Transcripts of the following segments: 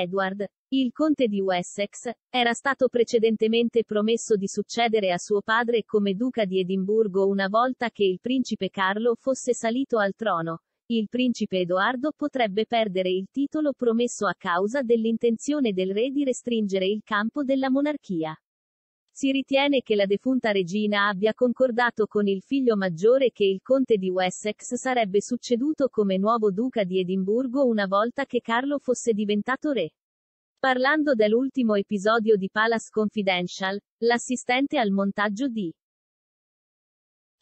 Edward, il conte di Wessex, era stato precedentemente promesso di succedere a suo padre come duca di Edimburgo una volta che il principe Carlo fosse salito al trono. Il principe Edoardo potrebbe perdere il titolo promesso a causa dell'intenzione del re di restringere il campo della monarchia. Si ritiene che la defunta regina abbia concordato con il figlio maggiore che il conte di Wessex sarebbe succeduto come nuovo duca di Edimburgo una volta che Carlo fosse diventato re. Parlando dell'ultimo episodio di Palace Confidential, l'assistente al montaggio di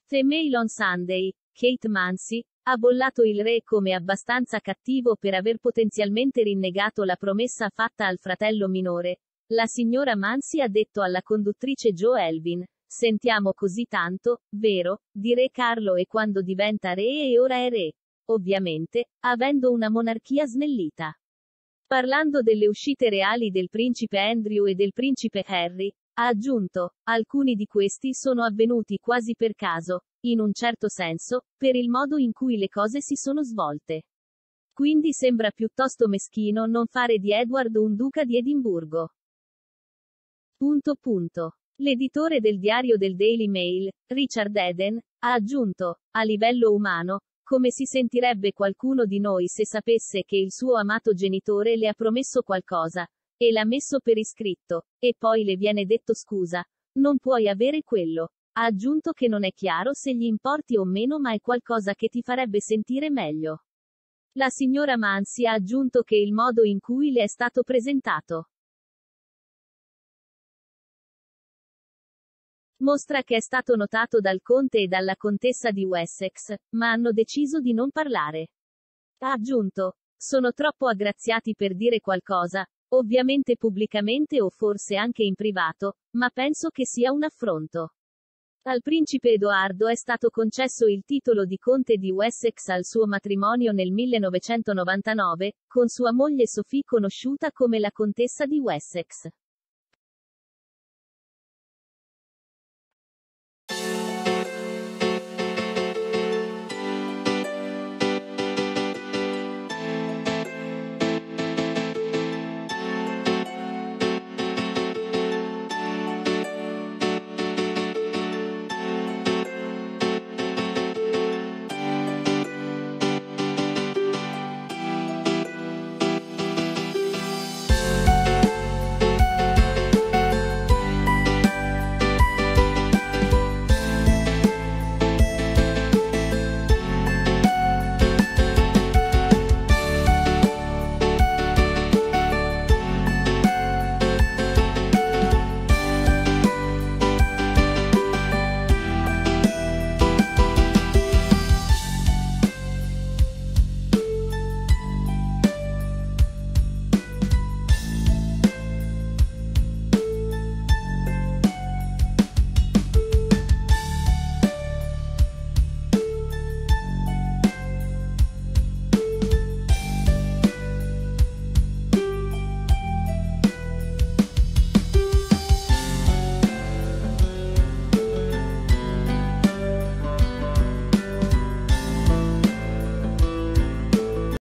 The Mail on Sunday, Kate Mansi, ha bollato il re come abbastanza cattivo per aver potenzialmente rinnegato la promessa fatta al fratello minore, la signora Mansi ha detto alla conduttrice Joe Elvin, sentiamo così tanto, vero, di Re Carlo e quando diventa re e ora è re. Ovviamente, avendo una monarchia snellita. Parlando delle uscite reali del principe Andrew e del principe Harry, ha aggiunto, alcuni di questi sono avvenuti quasi per caso, in un certo senso, per il modo in cui le cose si sono svolte. Quindi sembra piuttosto meschino non fare di Edward un duca di Edimburgo. Punto punto. L'editore del diario del Daily Mail, Richard Eden, ha aggiunto, a livello umano, come si sentirebbe qualcuno di noi se sapesse che il suo amato genitore le ha promesso qualcosa, e l'ha messo per iscritto, e poi le viene detto scusa, non puoi avere quello. Ha aggiunto che non è chiaro se gli importi o meno ma è qualcosa che ti farebbe sentire meglio. La signora Mansi ha aggiunto che il modo in cui le è stato presentato Mostra che è stato notato dal conte e dalla contessa di Wessex, ma hanno deciso di non parlare. Ha aggiunto, sono troppo aggraziati per dire qualcosa, ovviamente pubblicamente o forse anche in privato, ma penso che sia un affronto. Al principe Edoardo è stato concesso il titolo di conte di Wessex al suo matrimonio nel 1999, con sua moglie Sophie conosciuta come la contessa di Wessex.